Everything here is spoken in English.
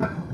Oh.